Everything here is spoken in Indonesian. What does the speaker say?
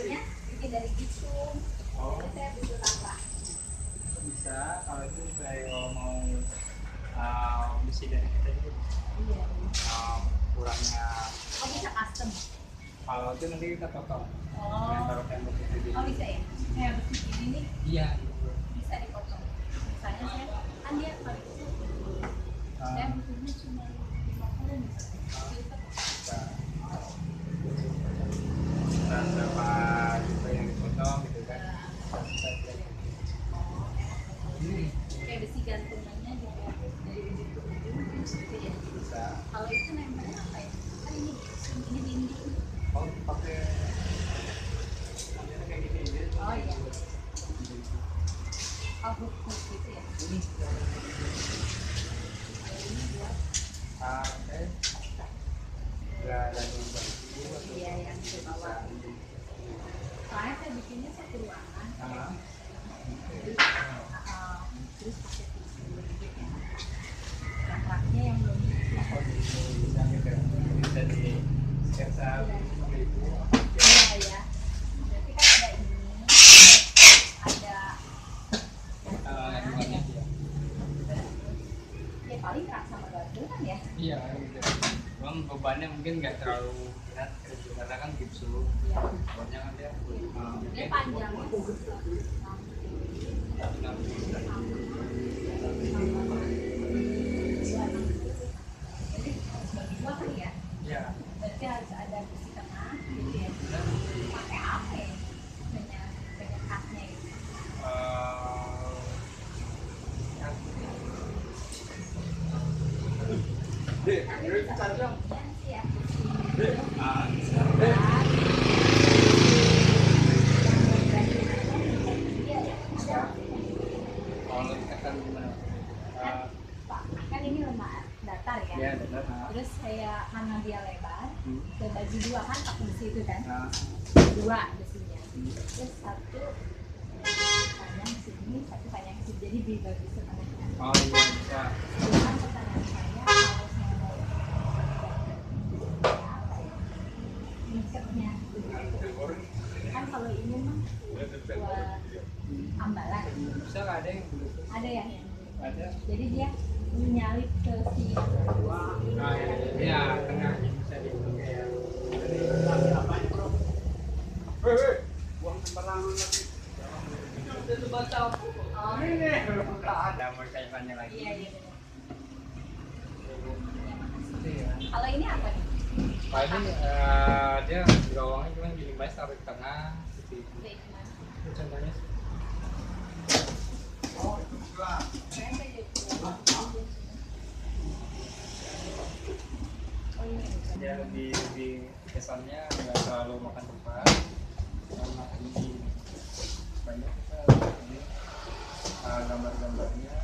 kayunya bikin dari gipsum. Oh. Jadi saya butuh tambah. bisa kalau itu saya mau uh, misi dari kita juga Iya. um, kurangnya Oh bisa custom. kalau itu nanti kita potong Oh. yang taruh tembok itu di Oh bisa ya. Kayak besi ini nih iya bisa dipotong. Misalnya saya kan dia kali itu saya um, butuhnya cuma lima puluh misalnya. bisa dan berapa juga yang dipotong gitu kan Bisa kita lihat. ini Kayak besi gantungannya juga dari ujung ke ujung gitu ya. bisa Kalau itu nempelnya apa ya? Kan ini gipsum, ini dinding. oh pakai kamera kayak gini dia Oh iya. Oh gitu ya. ini ini buat ah, yang Iya, yang di bawah. saya bikinnya. Ah. Uh, terus gitu ya. Kontraknya yang belum. Oh, gitu. Gitu. Itu. Iya ya. Berarti kan ada ini, ada Kalau yang luarnya dia. ya paling rak sama gantungan ya. Iya, gitu. Cuman bebannya mungkin nggak terlalu berat gitu, karena kan. Iya. Soalnya kan dia mungkin panjangnya enam bulan. Jadi dua kali ya. Iya. Berarti harus ada besi tengah gitu ya. Pakai apa ya? Dengan dengan khasnya itu. Eh, ya. Tapi bisa bagian sih ya. Ah, Iya, ya. Ada. kalau dikatakan gimana? Eh, Pak, kan ini lemah datar ya. Benar. Ah. Terus saya karena dia lebar, Hmm. saya bagi dua kan pakai besi itu kan, Nah, dua besinya. hmm. Terus satu eh, panjang sini, satu panjang sini, jadi dibagi. Oh iya bisa. Cuman pertanyaan saya kalau saya mau apa ya? Ngiketnya begitu. Kan kalau ini mah buat ambalan, Bisa nggak ada yang ada ya Ada. jadi dia menyalip ke si Nah, ya, ya, tengahnya bisa dipakai ya. Buang sembarangan lagi. Oh, Ada mau kaitannya lagi. iya iya. Iya. Kalau ini apa nih? Pak ini eh, dia gawangnya cuma gini mas taruh di tengah itu. Ini Contohnya Dia lebih lebih kesannya nggak terlalu makan tempat, cuma makan banyak kita ini eh, gambar-gambarnya.